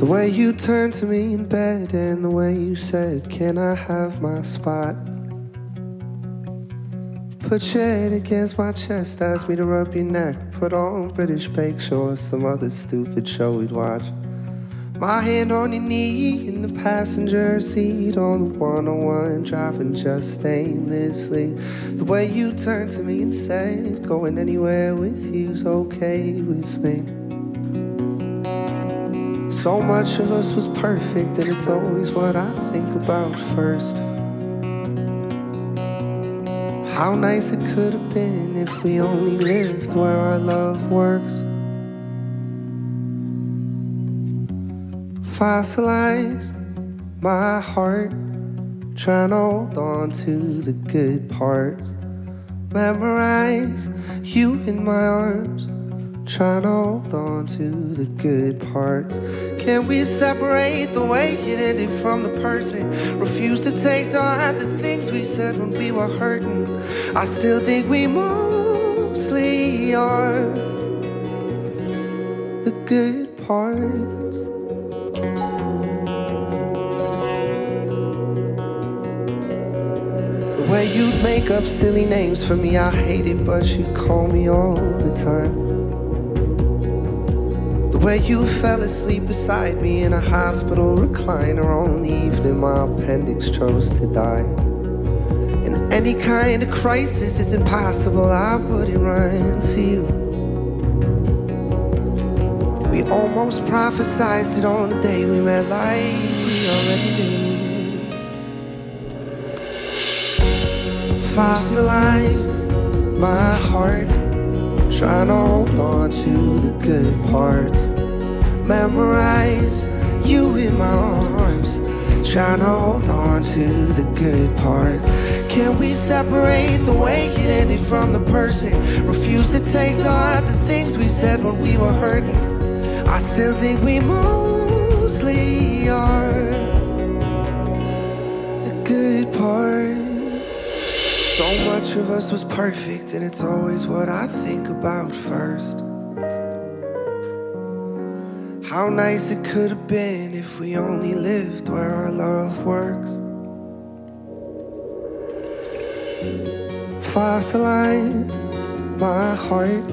The way you turned to me in bed and the way you said, Can I have my spot? Put your head against my chest, asked me to rub your neck, put on British Bake Show or some other stupid show we'd watch. My hand on your knee in the passenger seat on the 101, driving just aimlessly. The way you turned to me and said, Going anywhere with you's okay with me. So much of us was perfect, and it's always what I think about first. How nice it could have been if we only lived where our love works. Fossilize my heart, trying to hold on to the good parts. Memorize you in my arms, trying to hold on to the good parts. Can we separate the way it ended from the person? Refuse to take on the things we said when we were hurting. I still think we mostly are the good parts. The way you'd make up silly names for me, I hate it, but you'd call me all the time. Way you fell asleep beside me in a hospital recliner on the evening my appendix chose to die. In any kind of crisis, it's impossible, I wouldn't run to you. We almost prophesized it on the day we met, like we already knew. Fossilize my heart, trying to hold on to the good parts. Memorize you in my arms, trying to hold on to the good parts. Can we separate the way it ended from the person? Refuse to take to heart the things we said when we were hurting. I still think we mostly are the good parts. So much of us was perfect, and it's always what I think about first. How nice it could have been if we only lived where our love works. Fossilize my heart,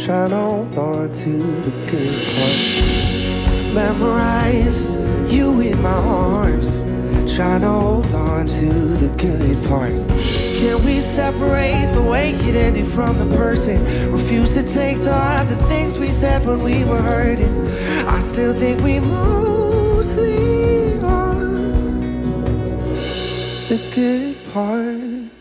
trying to hold on to the good part. Memorize you in my arms, trying to hold on to the good parts. Can we separate the it ended from the person? Refuse to take heart the things we said when we were hurting. I still think we mostly are the good parts.